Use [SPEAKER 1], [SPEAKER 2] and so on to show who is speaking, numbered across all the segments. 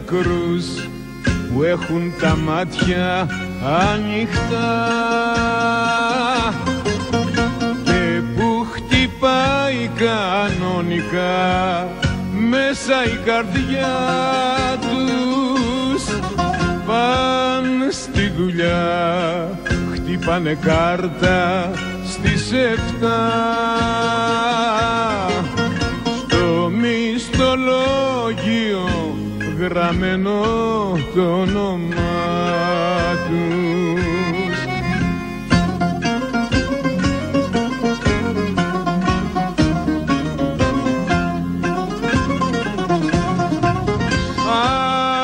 [SPEAKER 1] νεκρούς που έχουν τα μάτια ανοιχτά και που χτυπάει κανονικά μέσα η καρδιά τους. Παν στη δουλειά χτυπάνε κάρτα στις εφτά. Στο μισθολόγιο γραμμένο το όνομά τους.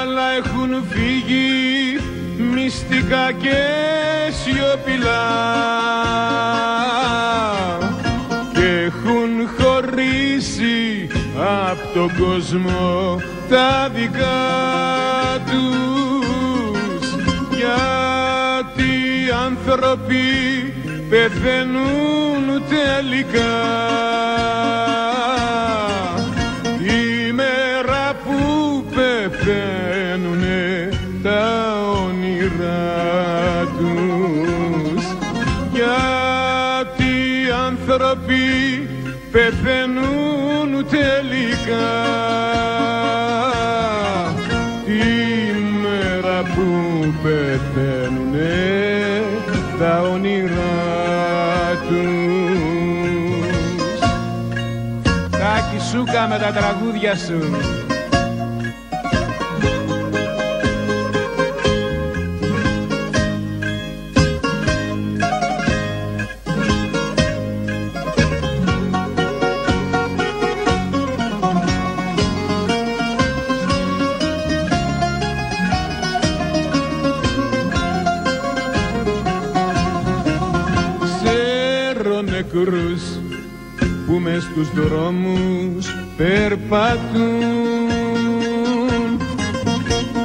[SPEAKER 1] Άλλα έχουν φύγει μυστικά και σιωπηλά και έχουν χωρίσει από τον κόσμο τα δικά τους. Γιατί οι άνθρωποι πεθαίνουν τελικά. Τη μέρα που πεθαίνουνε τα όνειρά τους. Γιατί οι άνθρωποι πεθαίνουν τελικά που πεθαίνουνε τα όνειρά τους. Τάκη Σούκα με τα τραγούδια σου νεκρούς που μες στους δρόμους περπατούν.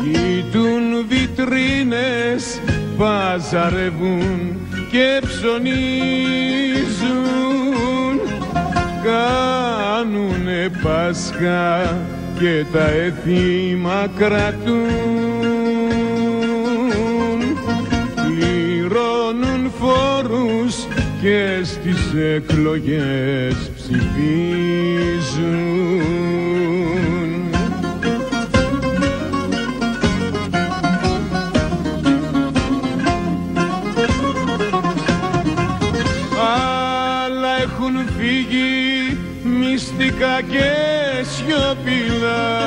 [SPEAKER 1] Κοιτούν βιτρίνες, παζαρεύουν και ψωνίζουν. Κάνουνε Πάσχα και τα έθιμα κρατούν. Πληρώνουν φόρους και στις εκλογές ψηφίζουν. Άλλα έχουν φύγει μυστικά και σιωπηλά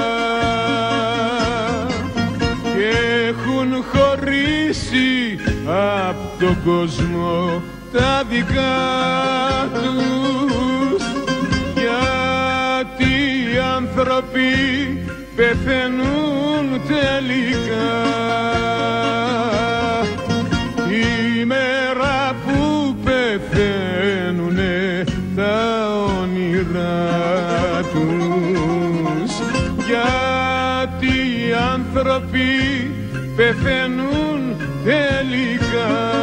[SPEAKER 1] και έχουν χωρίσει από τον κόσμο τα δικά τους. Γιατί οι άνθρωποι πεθαίνουν τελικά. Η μέρα που πεθαίνουνε τα όνειρά τους. Γιατί οι άνθρωποι πεθαίνουν τελικά